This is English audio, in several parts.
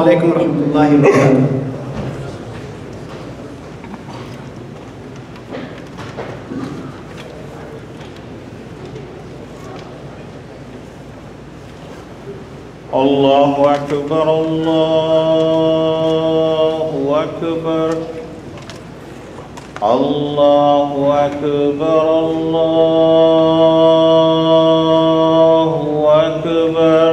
عليكم ورحمة الله وبركاته. الله أكبر الله أكبر. الله أكبر الله أكبر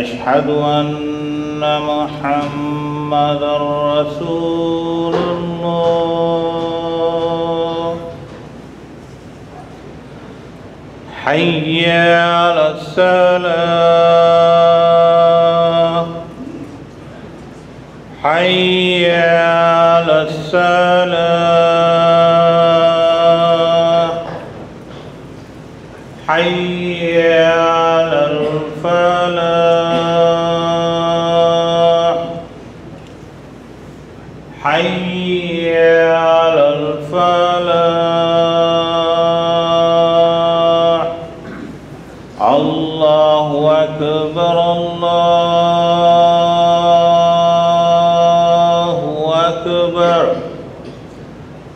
أشهد أن محمدا رسول الله. حي على الصلاه حي على الصلاه حي أكبر.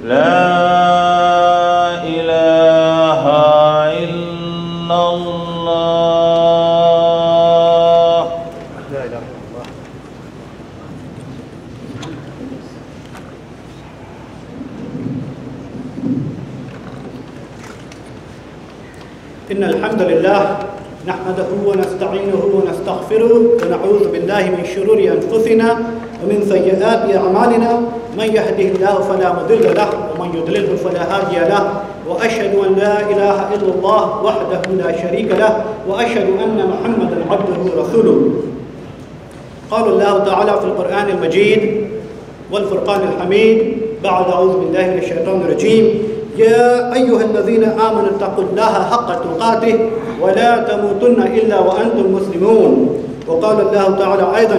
لا إله إلا الله. لا إله إلا الله إن الحمد لله نحمده ونستعينه ونستغفره ونعوذ بالله من شرور أنفسنا ومن سيئات أعمالنا من يهده الله فلا مضل له ومن يضلله فلا هادي له وأشهد أن لا إله إلا الله وحده لا شريك له وأشهد أن محمدا عبده ورسوله. قال الله تعالى في القرآن المجيد والفرقان الحميد بعد أعوذ بالله من الشيطان الرجيم يا أيها الذين آمنوا اتقوا الله حق تقاته ولا تموتن إلا وأنتم مسلمون. وقال الله تعالى أيضا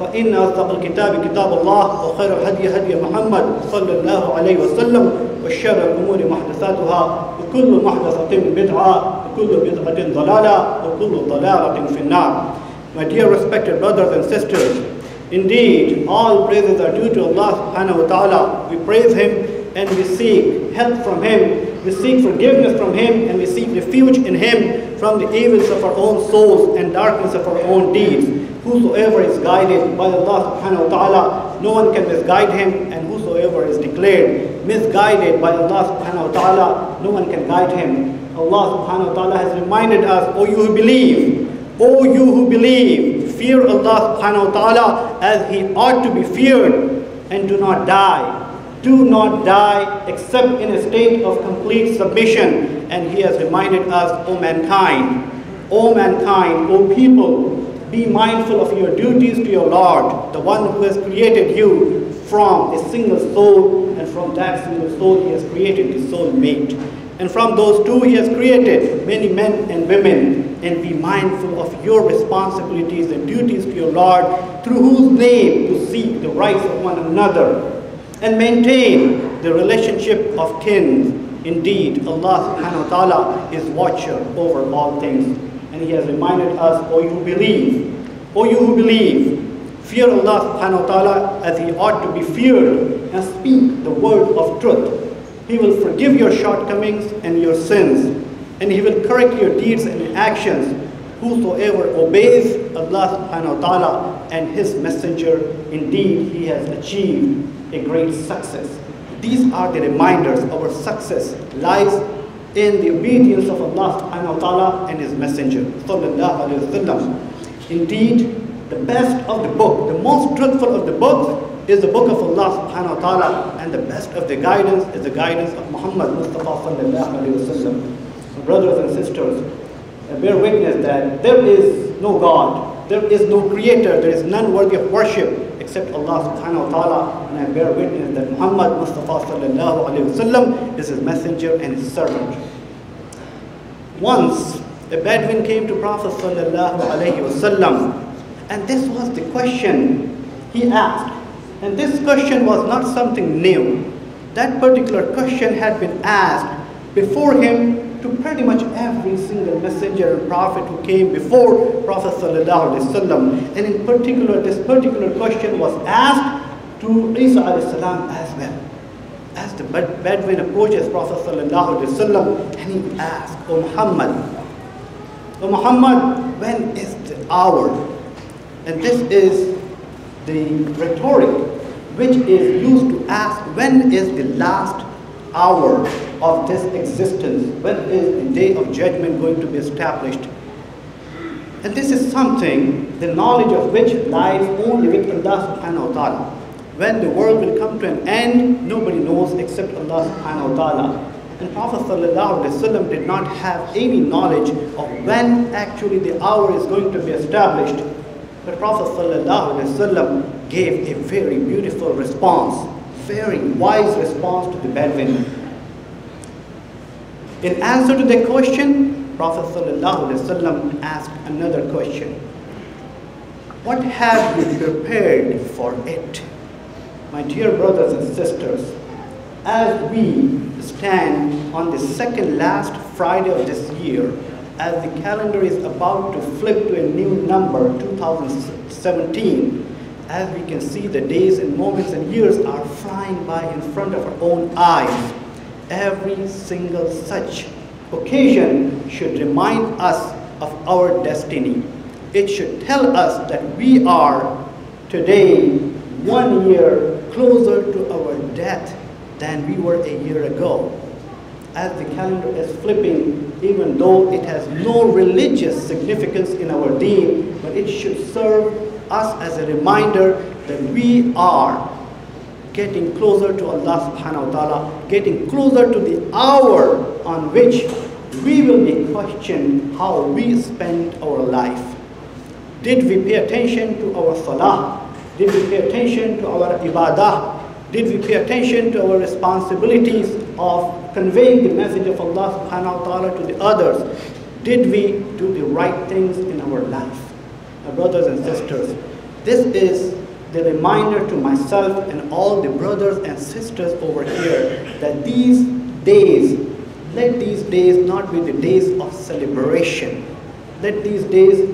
فإن أصدق الكتاب كتاب الله وخير الهدي هدي محمد صلى الله عليه وسلم وشر الأمور محدثاتها وكل محدثة بدعة وكل بدعة ضلالة وكل ضلالة في النار My dear respected brothers and sisters, Indeed, all praises are due to Allah subhanahu wa ta'ala. We praise Him and we seek help from Him. We seek forgiveness from Him and we seek refuge in Him from the evils of our own souls and darkness of our own deeds. Whosoever is guided by Allah subhanahu wa ta'ala, no one can misguide him, and whosoever is declared misguided by Allah subhanahu wa ta'ala, no one can guide him. Allah subhanahu wa ta'ala has reminded us, O you who believe, O you who believe, fear Allah subhanahu wa ta'ala as he ought to be feared and do not die. Do not die except in a state of complete submission. And he has reminded us, O mankind, O mankind, O people, be mindful of your duties to your Lord, the one who has created you from a single soul, and from that single soul he has created his soul mate. And from those two he has created many men and women, and be mindful of your responsibilities and duties to your Lord, through whose name to seek the rights of one another, and maintain the relationship of kin. Indeed, Allah subhanahu wa ta'ala is watcher over all things. And he has reminded us, O you who believe, O you who believe, fear Allah subhanahu wa ta'ala as he ought to be feared and speak the word of truth. He will forgive your shortcomings and your sins, and he will correct your deeds and actions. whosoever obeys Allah subhanahu wa ta'ala and his messenger, indeed he has achieved a great success. These are the reminders our success lies in the obedience of Allah subhanahu wa ta'ala and his messenger. Indeed, the best of the book, the most truthful of the books is the book of Allah subhanahu wa ta'ala and the best of the guidance is the guidance of Muhammad Mustafa sallallahu alayhi wa. Brothers and sisters, bear witness that there is no God, there is no creator, there is none worthy of worship except Allah subhanahu wa ta'ala and I bear witness that Muhammad Mustafa sallallahu alayhi wa sallam is his messenger and his servant. Once a Bedouin came to Prophet sallam and this was the question he asked. And this question was not something new. That particular question had been asked before him to pretty much every single messenger and prophet who came before Prophet ﷺ. And in particular, this particular question was asked to Isa as well. As the Bedouin approaches Prophet ﷺ and he asks, O Muhammad, O Muhammad, when is the hour? And this is the rhetoric which is used to ask when is the last hour of this existence, when is the day of judgment going to be established. And this is something, the knowledge of which lies only with Allah subhanahu wa ta'ala When the world will come to an end, nobody knows except Allah subhanahu wa ta'ala. And Prophet ﷺ did not have any knowledge of when actually the hour is going to be established. But Prophet ﷺ gave a very beautiful response, very wise response to the Bedouin. In answer to the question, Prophet ﷺ asked another question. What have you prepared for it? My dear brothers and sisters, as we stand on the second last Friday of this year, as the calendar is about to flip to a new number, 2017, as we can see the days and moments and years are flying by in front of our own eyes. Every single such occasion should remind us of our destiny. It should tell us that we are today one year closer to our death than we were a year ago. As the calendar is flipping, even though it has no religious significance in our deen, but it should serve us as a reminder that we are getting closer to Allah subhanahu wa ta'ala, getting closer to the hour on which we will be questioned how we spent our life. Did we pay attention to our salah? Did we pay attention to our ibadah? Did we pay attention to our responsibilities of conveying the message of Allah subhanahu wa ta'ala to the others? Did we do the right things in our life? My brothers and sisters, this is the reminder to myself and all the brothers and sisters over here that these days, let these days not be the days of celebration. Let these days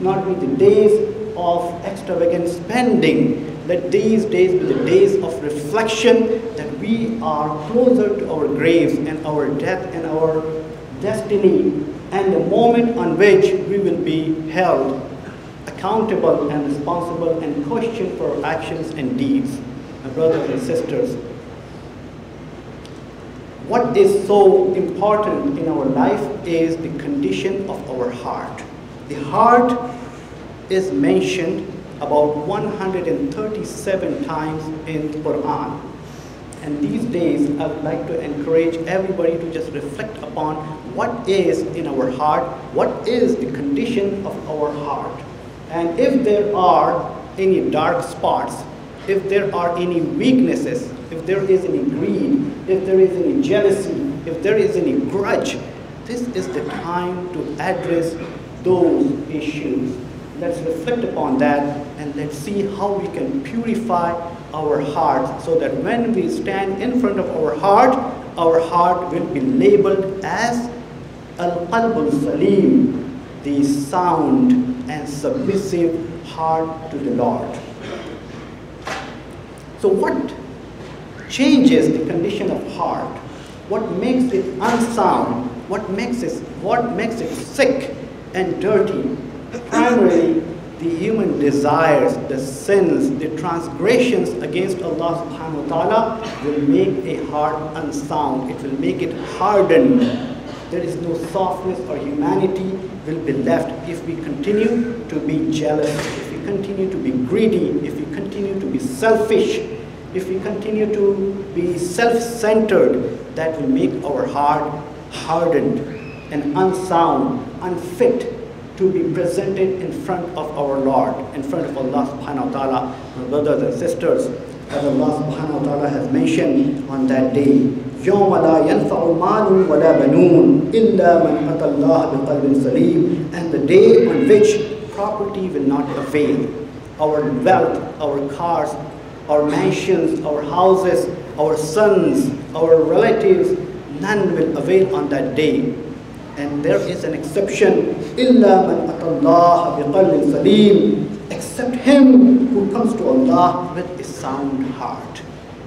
not be the days of extravagant spending. that these days be the days of reflection that we are closer to our graves and our death and our destiny and the moment on which we will be held accountable and responsible and questioned for our actions and deeds. My brothers and sisters, what is so important in our life is the condition of our heart. The heart is mentioned about 137 times in Quran. And these days, I would like to encourage everybody to just reflect upon what is in our heart, what is the condition of our heart. And if there are any dark spots, if there are any weaknesses, if there is any greed, if there is any jealousy, if there is any grudge, this is the time to address those issues. Let's reflect upon that and let's see how we can purify our hearts so that when we stand in front of our heart, our heart will be labeled as Al-Qalbul Salim, the sound and submissive heart to the Lord. So what changes the condition of heart? What makes it unsound? What makes it, what makes it sick and dirty. Primarily, the human desires, the sins, the transgressions against Allah subhanahu wa ta'ala will make a heart unsound. It will make it hardened. There is no softness or humanity will be left if we continue to be jealous, if we continue to be greedy, if we continue to be selfish, if we continue to be self-centered, that will make our heart hardened and unsound, unfit to be presented in front of our Lord, in front of Allah subhanahu wa ta'ala. My brothers and sisters, as Allah subhanahu wa ta'ala has mentioned on that day, يوم لا ينفع مال ولا بنون إلا من أتى الله بقلب سليم and the day on which property will not avail our wealth our cars our mansions our houses our sons our relatives none will avail on that day and there is an exception إلا من أتى الله بقلب سليم except him who comes to Allah with a sound heart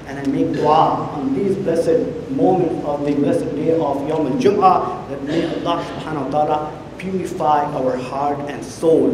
and I make dua on these blessed moments of the blessed day of Yom al-Jum'ah that may Allah subhanahu wa ta'ala purify our heart and soul.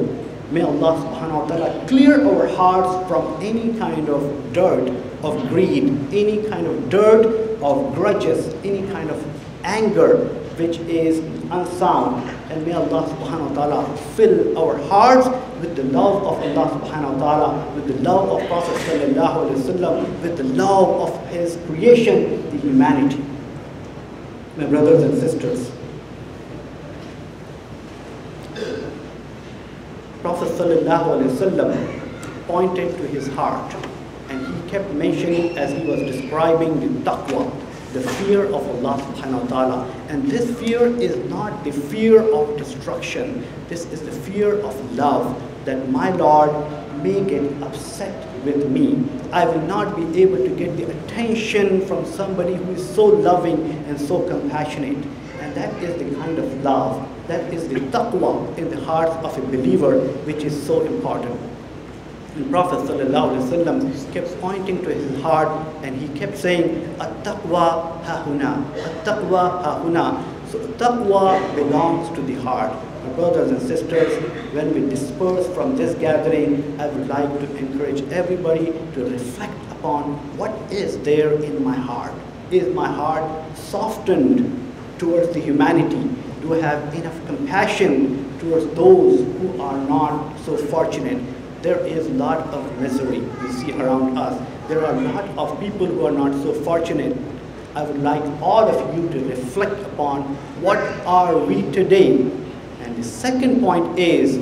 May Allah subhanahu wa ta'ala clear our hearts from any kind of dirt of greed, any kind of dirt of grudges, any kind of anger which is unsound. And may Allah subhanahu wa ta'ala fill our hearts with the love of Allah subhanahu wa ta'ala, with the love of Prophet sallallahu alaihi wasallam, with the love of his creation, the humanity. My brothers and sisters, Prophet sallallahu alaihi wasallam pointed to his heart and he kept mentioning as he was describing the taqwa, the fear of Allah subhanahu wa ta'ala. And this fear is not the fear of destruction. This is the fear of love that my Lord may get upset with me. I will not be able to get the attention from somebody who is so loving and so compassionate. And that is the kind of love, that is the taqwa in the heart of a believer, which is so important. And Prophet ﷺ kept pointing to his heart and he kept saying, At-taqwa hahuna, at-taqwa hahuna. So taqwa belongs to the heart. My brothers and sisters, when we disperse from this gathering, I would like to encourage everybody to reflect upon what is there in my heart. Is my heart softened towards the humanity? Do I have enough compassion towards those who are not so fortunate? There is a lot of misery we see around us. There are a lot of people who are not so fortunate. I would like all of you to reflect upon what are we today. And the second point is,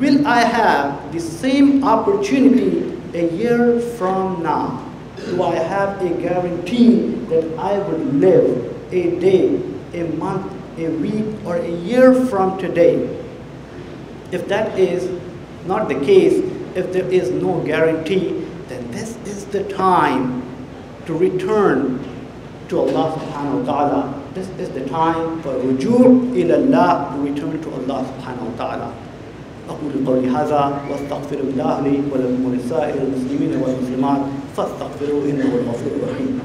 will I have the same opportunity a year from now? Do I have a guarantee that I would live a day, a month, a week, or a year from today? If that is not the case, if there is no guarantee, then this is the time to return to Allah subhanahu wa ta'ala. This is the time for rujur ila Allah, to return to Allah subhanahu wa ta'ala. أقول قولي هذا واستغفر الله لي ولكم ولسائر المسلمين والمسلمات فاستغفروه إنه هو الغفور الرحيم.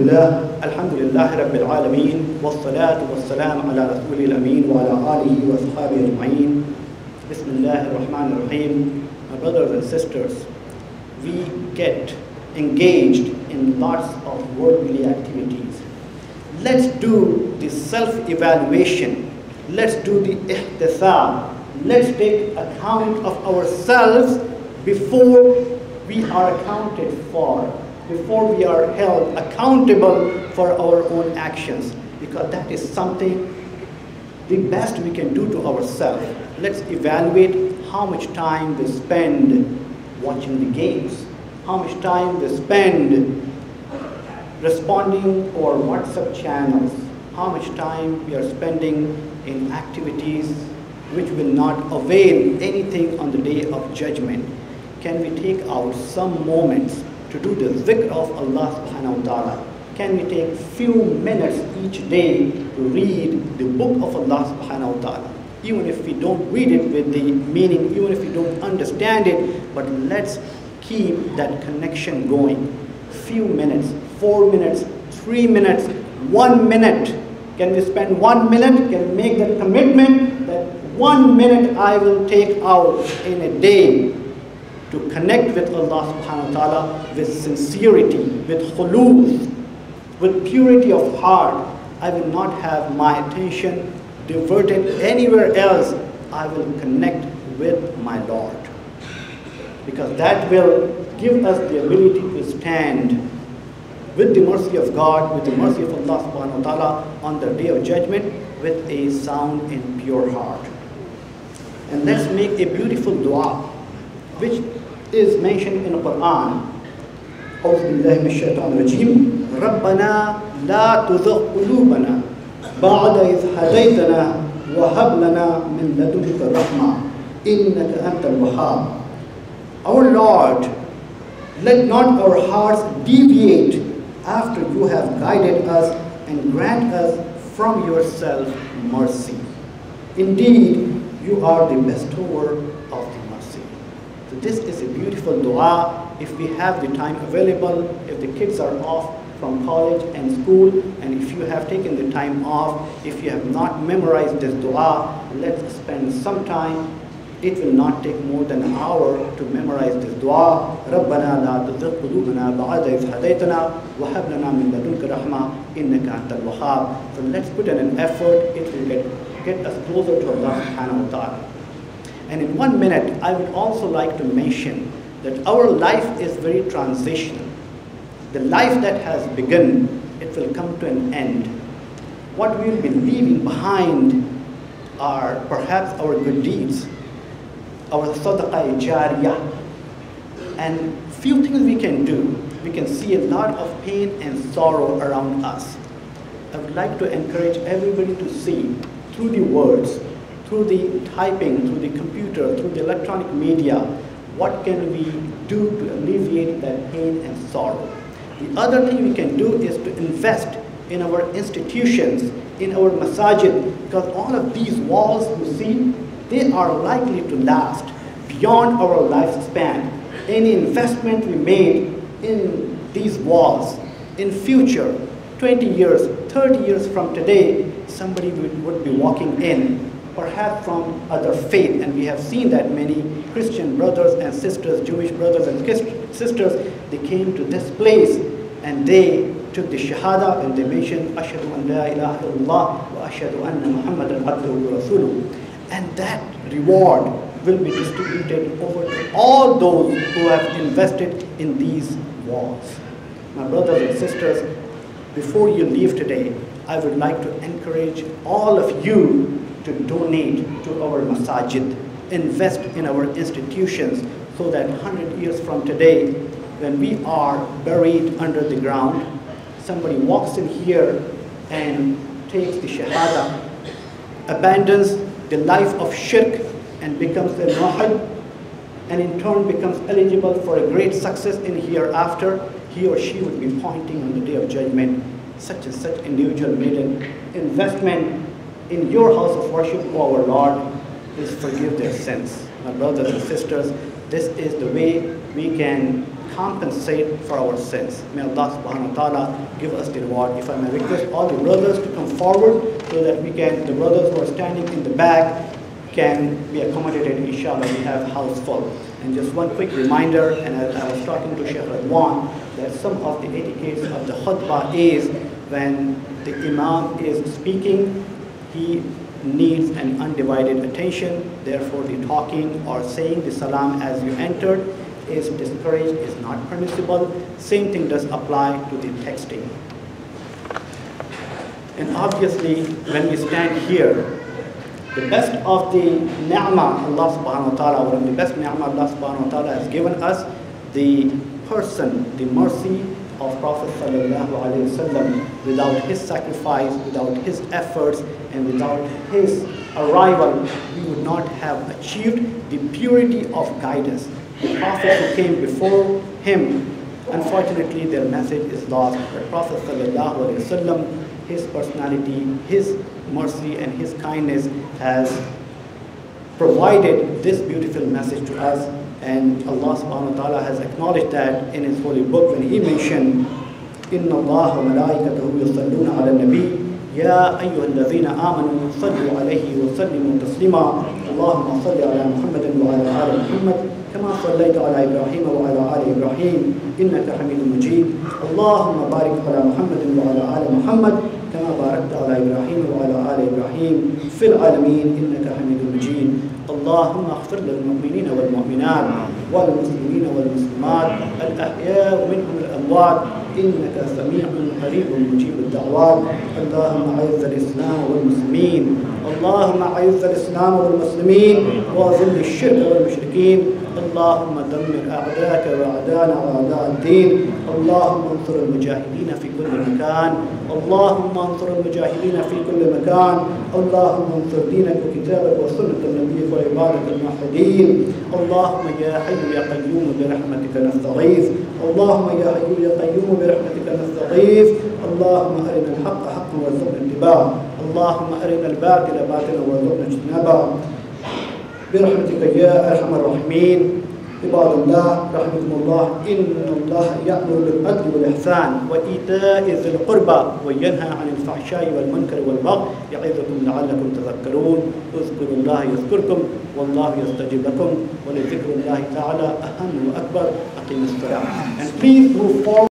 لله الحمد لله رب العالمين والصلاة والسلام على رسول الأمين وعلى آله وأصحابه أجمعين بسم الله الرحمن الرحيم My brothers and sisters, we get engaged in lots of worldly activities. Let's do the self-evaluation. Let's do the ihtisab. Let's take account of ourselves before we are accounted for before we are held accountable for our own actions because that is something the best we can do to ourselves. Let's evaluate how much time we spend watching the games, how much time we spend responding or WhatsApp channels, how much time we are spending in activities which will not avail anything on the day of judgment. Can we take out some moments to do the zikr of Allah subhanahu wa ta'ala? Can we take few minutes each day to read the book of Allah subhanahu wa ta'ala? even if we don't read it with the meaning, even if we don't understand it, but let's keep that connection going. Few minutes, four minutes, three minutes, one minute. Can we spend one minute? Can we make that commitment that one minute I will take out in a day to connect with Allah subhanahu wa ta'ala with sincerity, with khulus, with purity of heart. I will not have my attention diverted anywhere else. I will connect with my Lord. Because that will give us the ability to stand with the mercy of God, with the mercy of Allah subhanahu wa ta'ala on the day of judgment with a sound and pure heart. And let's make a beautiful dua, which is mentioned in the Quran. أعوذ بالله من الشيطان الرجيم ربنا لا تزغ قلوبنا بعد إذ هديتنا وهب لنا من لدنك رحمة إنك أنت الوهاب Our Lord, let not our hearts deviate after you have guided us and grant us from yourself mercy. Indeed, you are the bestower of the mercy. So this is a beautiful dua. If we have the time available, if the kids are off from college and school, and if you have taken the time off, if you have not memorized this dua, let's spend some time it will not take more than an hour to memorize this dua. ربنا لا تزغ قلوبنا بعد إذ هديتنا وهب لنا من لدنك رحمة إنك أنت الوهاب. So let's put in an effort. It will get, get us closer to Allah subhanahu wa ta'ala. And in one minute, I would also like to mention that our life is very transitional. The life that has begun, it will come to an end. What we will be leaving behind are perhaps our good deeds, our sadaqah jariyah, and few things we can do. We can see a lot of pain and sorrow around us. I would like to encourage everybody to see through the words, through the typing, through the computer, through the electronic media, what can we do to alleviate that pain and sorrow. The other thing we can do is to invest in our institutions, in our masajid, because all of these walls you see, they are likely to last beyond our lifespan. Any investment we made in these walls, in future, 20 years, 30 years from today, somebody would, would be walking in, perhaps from other faith, and we have seen that many Christian brothers and sisters, Jewish brothers and sisters, they came to this place and they took the shahada and they mentioned ashhadu an la ilaha illallah wa ashhadu anna muhammadan abduhu and that reward will be distributed over all those who have invested in these walls. My brothers and sisters, before you leave today, I would like to encourage all of you to donate to our masajid, invest in our institutions so that 100 years from today, when we are buried under the ground, somebody walks in here and takes the shahada, abandons the life of shirk and becomes a muhid and in turn becomes eligible for a great success in hereafter, he or she would be pointing on the day of judgment, such and such individual made an investment in your house of worship, O our Lord, please forgive their sins. My brothers and sisters, this is the way we can compensate for our sins. May Allah subhanahu wa ta'ala give us the reward. If I may request all the brothers to come forward so that we can, the brothers who are standing in the back can be accommodated, inshallah, we have house full. And just one quick reminder, and I, I was talking to Sheikh Radwan, that some of the etiquettes of the khutbah is when the imam is speaking, he needs an undivided attention. Therefore, the talking or saying the salam as you entered is discouraged, is not permissible. Same thing does apply to the texting. And obviously, when we stand here, the best of the ni'mah Allah subhanahu wa ta'ala, of the best ni'mah Allah subhanahu wa ta'ala has given us, the person, the mercy of Prophet sallallahu alaihi wasallam, without his sacrifice, without his efforts, and without his arrival, we would not have achieved the purity of guidance. The Prophet who came before him, unfortunately their message is lost. The Prophet sallallahu alaihi wasallam, his personality, his mercy and his kindness has provided this beautiful message to us. And Allah subhanahu wa ta'ala has acknowledged that in His holy book when He mentioned, إن الله وملائكته يصلون على النبي يا أيها الذين آمنوا صلوا عليه وسلموا تسليما. اللهم صل على محمد وعلى آل محمد كما صليت على إبراهيم وعلى آل إبراهيم إنك حميد مجيد. اللهم بارك على محمد وعلى آل محمد كما باركت على إبراهيم وعلى آل إبراهيم. في العالمين إنك حميد مجيد. اللهم اغفر للمؤمنين والمؤمنات والمسلمين والمسلمات الأحياء منهم الأموات. إنك سميع قريب مجيب الدعوات. اللهم أعز الإسلام والمسلمين. اللهم أعز الإسلام والمسلمين. وأذل الشرك والمشركين. اللهم دمر أعداءك وأعداءنا وأعداء الدين. اللهم انصر المجاهدين في كل مكان. اللهم انصر المجاهدين في كل مكان. اللهم انصر دينك وكتابك وسنة نبيك وعبادك الموحدين. اللهم يا حي يا قيوم برحمتك نستغيث. اللهم يا حي يا قيوم برحمتك نستغيث. اللهم أرنا الحق حقا وارزقنا اتباعه. اللهم أرنا الباطل باطلا وارزقنا اجتنابه. برحمتك يا أرحم الراحمين. عباد الله رحمكم الله. إن الله يأمر بالعدل والإحسان وإيتاء ذي القربى وينهى عن الفحشاء والمنكر والبغي يعظكم لعلكم تذكرون. اذكروا الله يذكركم والله يستجيب لكم ولذكر الله تعالى أهم وأكبر. أقيموا الصلاة. And please move forward.